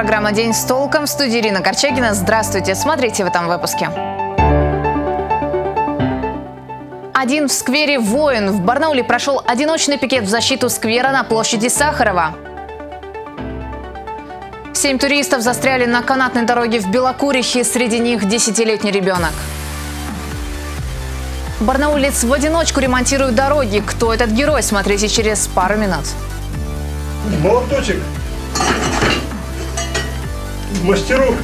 программа «День с толком» в студии Ирина Корчагина. Здравствуйте, смотрите в этом выпуске. Один в сквере «Воин». В Барнауле прошел одиночный пикет в защиту сквера на площади Сахарова. Семь туристов застряли на канатной дороге в Белокурихе, среди них десятилетний ребенок. Барнаулец в одиночку ремонтирует дороги. Кто этот герой, смотрите через пару минут. Молоточек, мастерок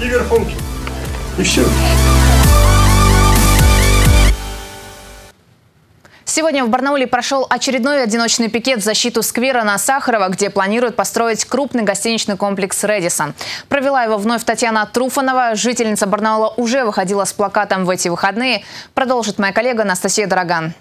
и верхонки. И все. Сегодня в Барнауле прошел очередной одиночный пикет в защиту сквера на Сахарова, где планируют построить крупный гостиничный комплекс «Редисон». Провела его вновь Татьяна Труфанова. Жительница Барнаула уже выходила с плакатом в эти выходные. Продолжит моя коллега Анастасия Дороган.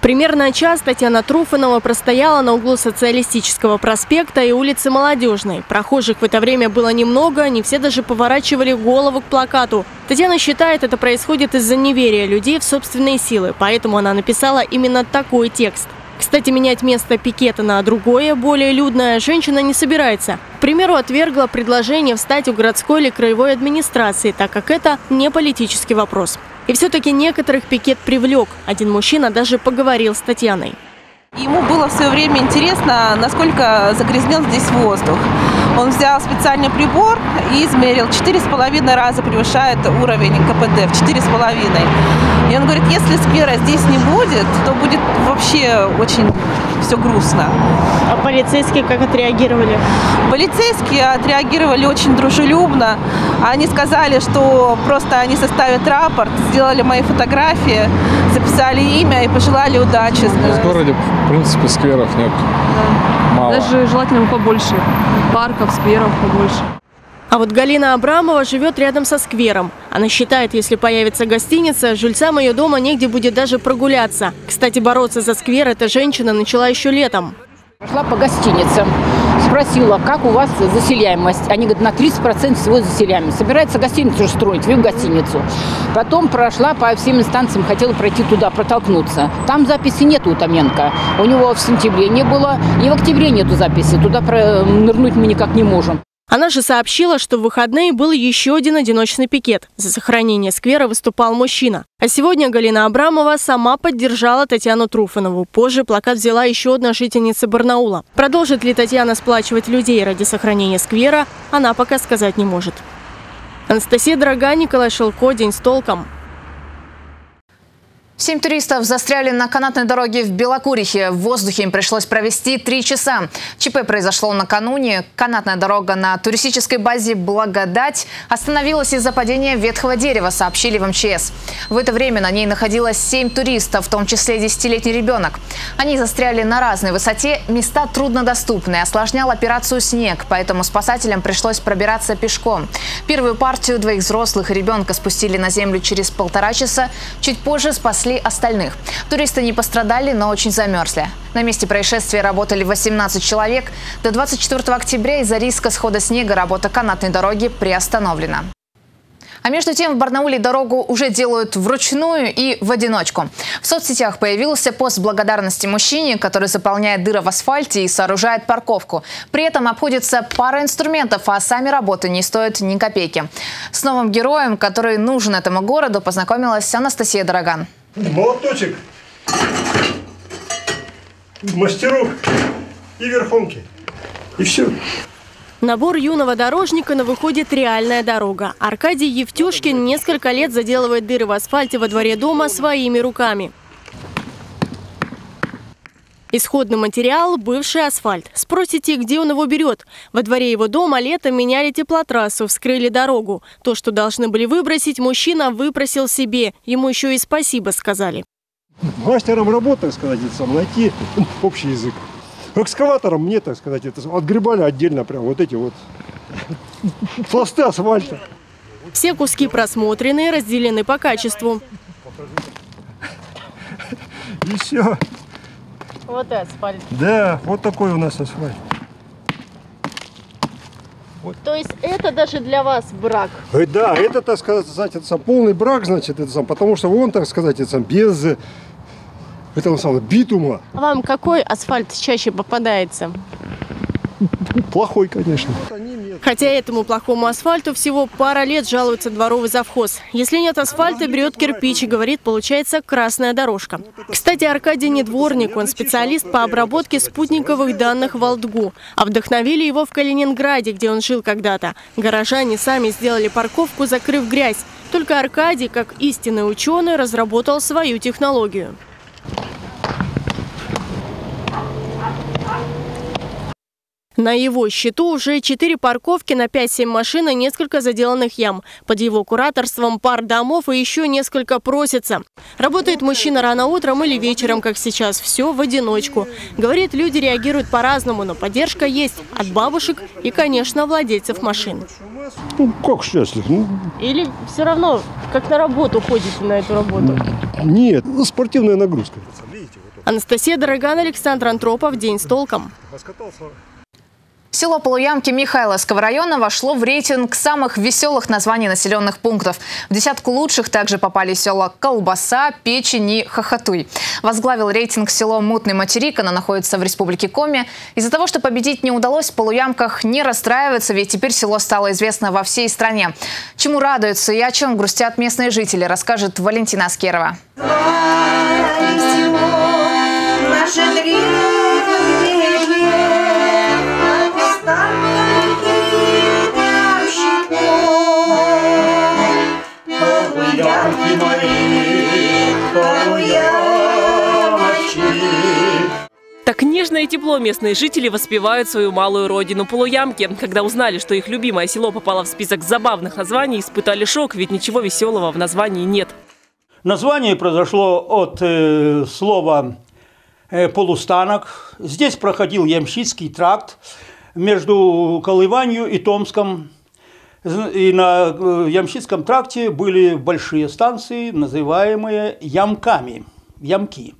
Примерно час Татьяна Труфанова простояла на углу Социалистического проспекта и улицы Молодежной. Прохожих в это время было немного, не все даже поворачивали голову к плакату. Татьяна считает, это происходит из-за неверия людей в собственные силы, поэтому она написала именно такой текст. Кстати, менять место пикета на другое, более людное, женщина не собирается. К примеру, отвергла предложение встать у городской или краевой администрации, так как это не политический вопрос. И все-таки некоторых пикет привлек. Один мужчина даже поговорил с Татьяной. Ему было в свое время интересно, насколько загрязнен здесь воздух. Он взял специальный прибор и измерил. Четыре с половиной раза превышает уровень КПД в четыре с половиной. И он говорит, если сквера здесь не будет, то будет вообще очень все грустно. А полицейские как отреагировали? Полицейские отреагировали очень дружелюбно. Они сказали, что просто они составят рапорт, сделали мои фотографии, записали имя и пожелали удачи. В городе, в принципе, скверов нет. Мало. Даже желательно побольше. Парков, скверов побольше. А вот Галина Абрамова живет рядом со сквером. Она считает, если появится гостиница, жильцам ее дома негде будет даже прогуляться. Кстати, бороться за сквер эта женщина начала еще летом. Пошла по гостиницам, спросила, как у вас заселяемость. Они говорят, на 30% всего заселяемость. Собирается гостиницу строить, в гостиницу. Потом прошла по всем инстанциям, хотела пройти туда, протолкнуться. Там записи нет у Томенко. У него в сентябре не было, и в октябре нету записи. Туда нырнуть мы никак не можем. Она же сообщила, что в выходные был еще один одиночный пикет. За сохранение сквера выступал мужчина. А сегодня Галина Абрамова сама поддержала Татьяну Труфанову. Позже плакат взяла еще одна жительница Барнаула. Продолжит ли Татьяна сплачивать людей ради сохранения сквера, она пока сказать не может. Анастасия Дорога, Николай Шелко. День с толком. Семь туристов застряли на канатной дороге в Белокурихе. В воздухе им пришлось провести три часа. ЧП произошло накануне. Канатная дорога на туристической базе «Благодать» остановилась из-за падения ветхого дерева, сообщили в МЧС. В это время на ней находилось семь туристов, в том числе десятилетний ребенок. Они застряли на разной высоте, места труднодоступные. Осложнял операцию снег, поэтому спасателям пришлось пробираться пешком. Первую партию двоих взрослых и ребенка спустили на землю через полтора часа. Чуть позже спасли спасли остальных. Туристы не пострадали, но очень замерзли. На месте происшествия работали 18 человек. До 24 октября из-за риска схода снега работа канатной дороги приостановлена. А между тем в Барнауле дорогу уже делают вручную и в одиночку. В соцсетях появился пост благодарности мужчине, который заполняет дыры в асфальте и сооружает парковку. При этом обходится пара инструментов, а сами работы не стоят ни копейки. С новым героем, который нужен этому городу, познакомилась Анастасия Дороган молоточек, мастерок и верхонки. И все. Набор юного дорожника на выходит реальная дорога. Аркадий Евтюшкин несколько лет заделывает дыры в асфальте во дворе дома своими руками. Исходный материал – бывший асфальт. Спросите, где он его берет? Во дворе его дома летом меняли теплотрассу, вскрыли дорогу. То, что должны были выбросить, мужчина выпросил себе. Ему еще и спасибо сказали. Мастером работы, так сказать, это сам, найти общий язык. Экскаватором мне, так сказать, это отгребали отдельно прям вот эти вот пласты асфальта. Все куски просмотрены, разделены по качеству. Все. Вот и асфальт. Да, вот такой у нас асфальт. Вот. То есть это даже для вас брак? Э, да, это, так сказать, это сам полный брак, значит, это сам, потому что он, так сказать, это сам без этого самого битума. А вам какой асфальт чаще попадается? Плохой, конечно. Хотя этому плохому асфальту всего пара лет жалуется дворовый завхоз. Если нет асфальта, берет кирпич и говорит, получается красная дорожка. Кстати, Аркадий не дворник, он специалист по обработке спутниковых данных в Алтгу. А вдохновили его в Калининграде, где он жил когда-то. Горожане сами сделали парковку, закрыв грязь. Только Аркадий, как истинный ученый, разработал свою технологию. На его счету уже четыре парковки на 5-7 машин и несколько заделанных ям. Под его кураторством пар домов и еще несколько просится. Работает мужчина рано утром или вечером, как сейчас. Все в одиночку. Говорит, люди реагируют по-разному, но поддержка есть. От бабушек и, конечно, владельцев машин. Ну, как счастлив? Ну, Или все равно, как на работу ходите на эту работу? нет, ну, спортивная нагрузка. Анастасия Дороган, Александр Антропов. День с толком. Село Полуямки Михайловского района вошло в рейтинг самых веселых названий населенных пунктов. В десятку лучших также попали села Колбаса, Печень и Хохотуй. Возглавил рейтинг село Мутный Материк, оно находится в республике Коми. Из-за того, что победить не удалось, в Полуямках не расстраивается, ведь теперь село стало известно во всей стране. Чему радуются и о чем грустят местные жители, расскажет Валентина Аскерова. Так нежно и тепло местные жители воспевают свою малую родину Полуямки. Когда узнали, что их любимое село попало в список забавных названий, испытали шок, ведь ничего веселого в названии нет. Название произошло от э, слова э, полустанок. Здесь проходил Ямщицкий тракт между Колыванью и Томском. И на э, Ямщицком тракте были большие станции, называемые ямками, ямки.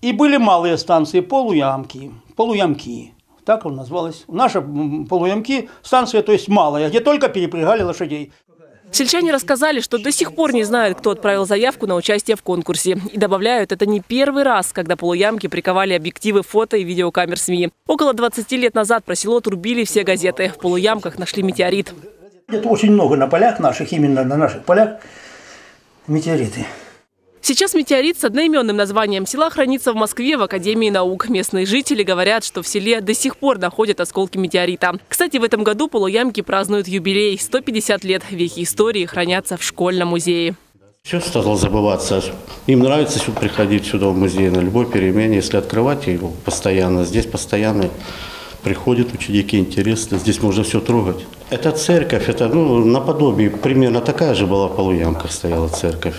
И были малые станции, полуямки, полуямки. Так он назвалась. Наша полуямки станция, то есть малая, где только перепрягали лошадей. Сельчане рассказали, что до сих пор не знают, кто отправил заявку на участие в конкурсе. И добавляют, это не первый раз, когда полуямки приковали объективы фото и видеокамер СМИ. Около 20 лет назад про село трубили все газеты. В полуямках нашли метеорит. Это очень много на полях наших, именно на наших полях метеориты. Сейчас метеорит с одноименным названием села хранится в Москве в Академии наук. Местные жители говорят, что в селе до сих пор находят осколки метеорита. Кстати, в этом году полуямки празднуют юбилей – 150 лет. Вехи истории хранятся в школьном музее. Все стало забываться. Им нравится сюда приходить сюда в музей на любой перемене, если открывать его постоянно. Здесь постоянно приходят ученики, интересно. Здесь можно все трогать. Это церковь, это ну, наподобие, примерно такая же была в Полуямках стояла церковь.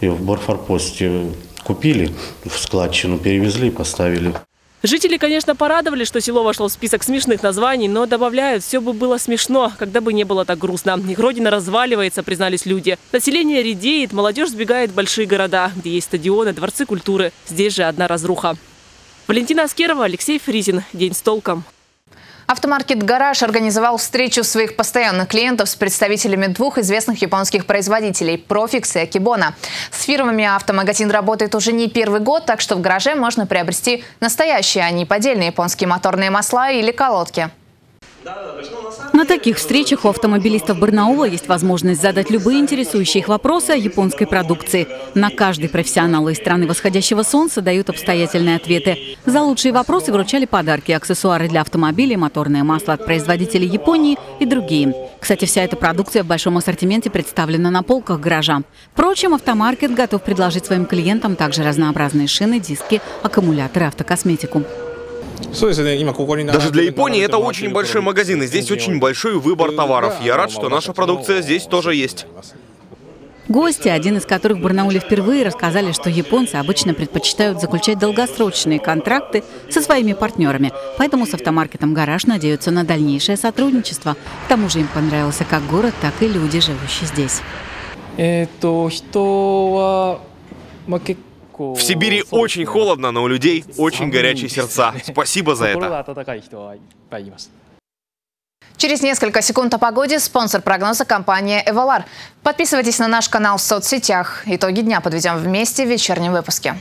Ее в Борфорпосте купили, в складчину перевезли, поставили. Жители, конечно, порадовали, что село вошло в список смешных названий, но добавляют, все бы было смешно, когда бы не было так грустно. Их родина разваливается, признались люди. Население редеет, молодежь сбегает в большие города, где есть стадионы, дворцы культуры. Здесь же одна разруха. Валентина Аскерова, Алексей Фризин. День с толком. Автомаркет «Гараж» организовал встречу своих постоянных клиентов с представителями двух известных японских производителей – «Профикс» и «Акибона». С фирмами автомагазин работает уже не первый год, так что в «Гараже» можно приобрести настоящие, а не поддельные японские моторные масла или колодки. На таких встречах у автомобилистов Барнаула есть возможность задать любые интересующие их вопросы о японской продукции. На каждый профессионалы из страны восходящего солнца дают обстоятельные ответы. За лучшие вопросы вручали подарки, аксессуары для автомобилей, моторное масло от производителей Японии и другие. Кстати, вся эта продукция в большом ассортименте представлена на полках гаража. Впрочем, автомаркет готов предложить своим клиентам также разнообразные шины, диски, аккумуляторы, автокосметику. Даже для Японии это очень большой магазин, и здесь очень большой выбор товаров. Я рад, что наша продукция здесь тоже есть. Гости, один из которых в Барнауле впервые, рассказали, что японцы обычно предпочитают заключать долгосрочные контракты со своими партнерами. Поэтому с автомаркетом «Гараж» надеются на дальнейшее сотрудничество. К тому же им понравился как город, так и люди, живущие здесь. В Сибири очень холодно, но у людей очень горячие сердца. Спасибо за это. Через несколько секунд о погоде спонсор прогноза компания «Эвалар». Подписывайтесь на наш канал в соцсетях. Итоги дня подведем вместе в вечернем выпуске.